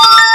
you